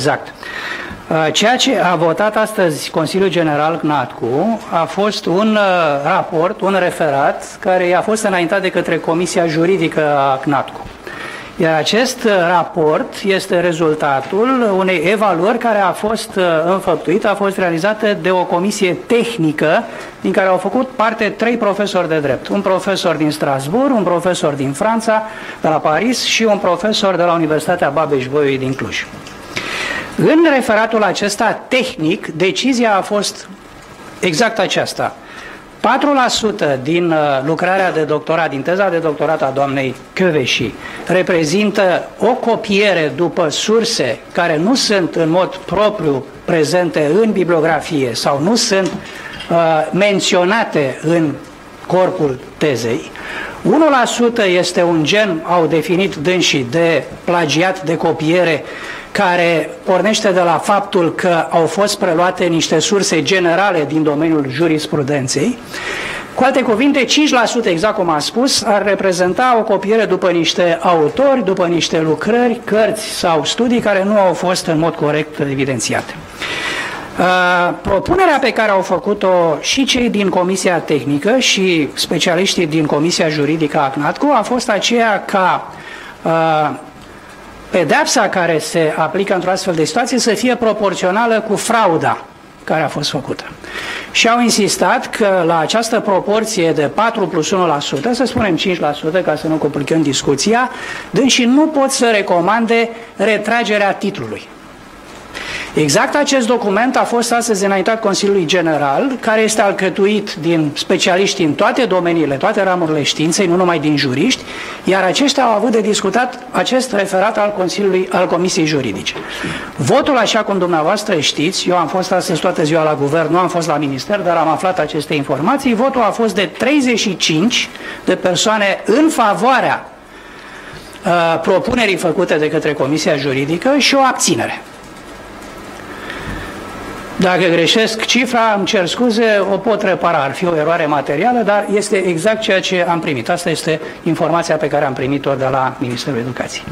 exact. Uh, ceea ce a votat astăzi Consiliul General CNATCU a fost un uh, raport, un referat, care a fost înaintat de către Comisia Juridică a CNATCU. Iar acest uh, raport este rezultatul unei evaluări care a fost înfăptuită, a fost realizată de o comisie tehnică din care au făcut parte trei profesori de drept. Un profesor din Strasbourg, un profesor din Franța, de la Paris și un profesor de la Universitatea Babeș-Bolyai din Cluj. În referatul acesta tehnic, decizia a fost exact aceasta. 4% din uh, lucrarea de doctorat, din teza de doctorat a doamnei Căveși, reprezintă o copiere după surse care nu sunt în mod propriu prezente în bibliografie sau nu sunt uh, menționate în corpul tezei. 1% este un gen, au definit dânsii, de plagiat, de copiere, care pornește de la faptul că au fost preluate niște surse generale din domeniul jurisprudenței. Cu alte cuvinte, 5%, exact cum am spus, ar reprezenta o copiere după niște autori, după niște lucrări, cărți sau studii care nu au fost în mod corect evidențiate. Uh, propunerea pe care au făcut-o și cei din Comisia Tehnică și specialiștii din Comisia Juridică a CNATCU a fost aceea ca uh, pedepsa care se aplică într-o astfel de situație să fie proporțională cu frauda care a fost făcută. Și au insistat că la această proporție de 4 plus 1%, să spunem 5% ca să nu complicăm discuția, dânsii nu pot să recomande retragerea titlului. Exact acest document a fost astăzi înaintat Consiliului General, care este alcătuit din specialiști în toate domeniile, toate ramurile științei, nu numai din juriști, iar aceștia au avut de discutat acest referat al Consiliului, al Comisiei Juridice. Votul, așa cum dumneavoastră știți, eu am fost astăzi toată ziua la guvern, nu am fost la minister, dar am aflat aceste informații, votul a fost de 35 de persoane în favoarea uh, propunerii făcute de către Comisia Juridică și o abținere. Dacă greșesc cifra, îmi cer scuze, o pot repara, ar fi o eroare materială, dar este exact ceea ce am primit. Asta este informația pe care am primit-o de la Ministerul Educației.